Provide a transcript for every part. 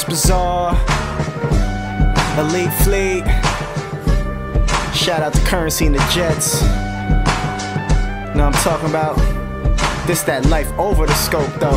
Just bizarre. Elite Fleet. Shout out to Currensy and the Jets. Know I'm talking about? This that life over the scope though.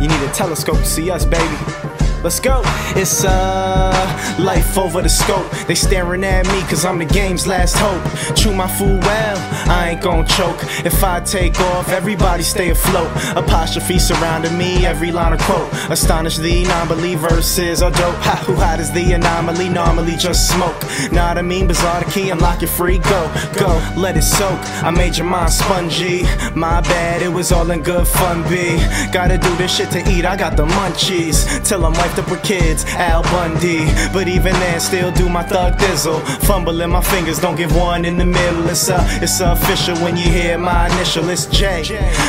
You need a telescope to see us, baby. Let's go. It's uh life over the scope. They staring at me cause I'm the game's last hope. Chew my food well, I ain't gon' choke. If I take off, everybody stay afloat. Apostrophe surrounding me, every line of quote. Astonish the non-believers is a dope. Ha, who hot is the anomaly? Normally just smoke. Know what I mean? Bizarre the key, unlock it free. Go, go, let it soak. I made your mind spongy. My bad, it was all in good fun, B. Gotta do this shit to eat, I got the munchies. Till I'm wiped with kids, Al Bundy. But even then, still do my thug thizzle. Fumbling my fingers, don't give one in the middle. It's uh, it's official when you hear my initial. It's J,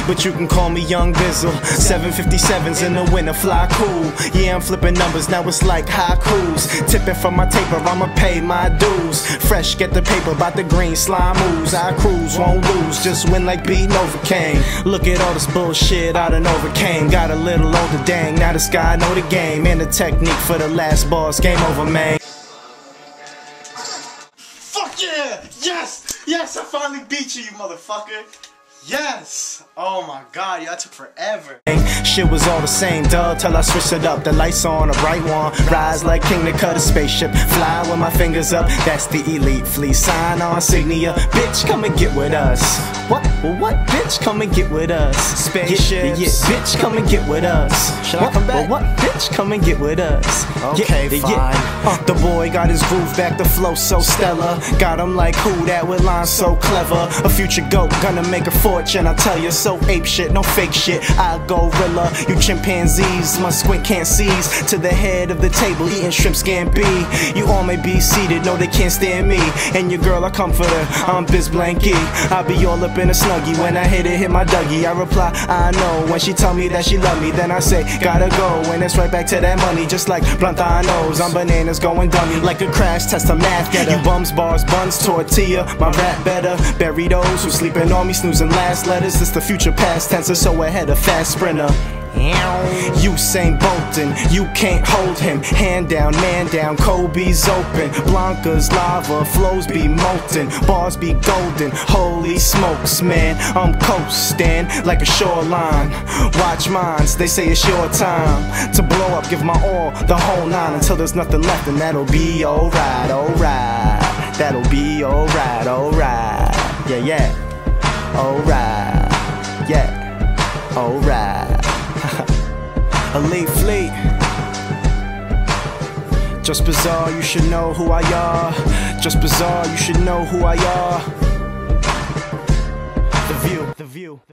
but you can call me Young Bizzle. 757s in the winter, fly cool. Yeah, I'm flipping numbers, now it's like haikus. Tipping from my taper, I'ma pay my dues. Fresh, get the paper, about the green slime moves. I cruise, won't lose, just win like beat Novocaine. Look at all this bullshit I done overcame. Got a little older, dang, now this guy know the game. The technique for the last boss, game over, man. Fuck yeah! Yes! Yes, I finally beat you, you motherfucker! Yes! Oh my god, y'all took forever. Shit was all the same, duh, till I switched it up. The lights on, a bright one. Rise like king to cut a spaceship. Fly with my fingers up, that's the elite fleet. Sign on signia. Bitch, come and get with us. What? Well, what? Bitch, come and get with us. Spaceships. Yeah, yeah, bitch, come and get with us. Should what? I come back? Well, what? Bitch, come and get with us. Okay, yeah, fine. Yeah. Uh, the boy got his groove back, the flow so stellar. Got him like who that with lines so clever. A future goat, gonna make a fortune. I tell you, so ape shit, no fake shit. I gorilla, you chimpanzees, my squint can't seize. To the head of the table, eating shrimp scampi. You all may be seated, no, they can't stand me. And your girl, I comfort her, I'm Biz Blanky. I'll be all up in a snuggie when I hit it, hit my Dougie. I reply, I know. When she tell me that she love me, then I say, gotta go. And it's right back to that money, just like Blantanos. I'm bananas going dummy like a crash test of math. Get you bums, bars, buns, tortilla. My rap better. Bury those who sleeping on me, snoozing last letters. It's the future past tense, so ahead of fast sprinter. Usain Bolton, you can't hold him. Hand down, man down, Kobe's open. Blanka's lava, flows be molten, bars be golden. Holy smokes, man, I'm coasting like a shoreline. Watch mines, they say it's your time to blow up. Give my all, the whole nine until there's nothing left, and that'll be alright, alright. That'll be alright, alright. Yeah, yeah, alright. Yeah, alright. Elite Fleet. Just bizarre, you should know who I are. Just bizarre, you should know who I are. The view, the view.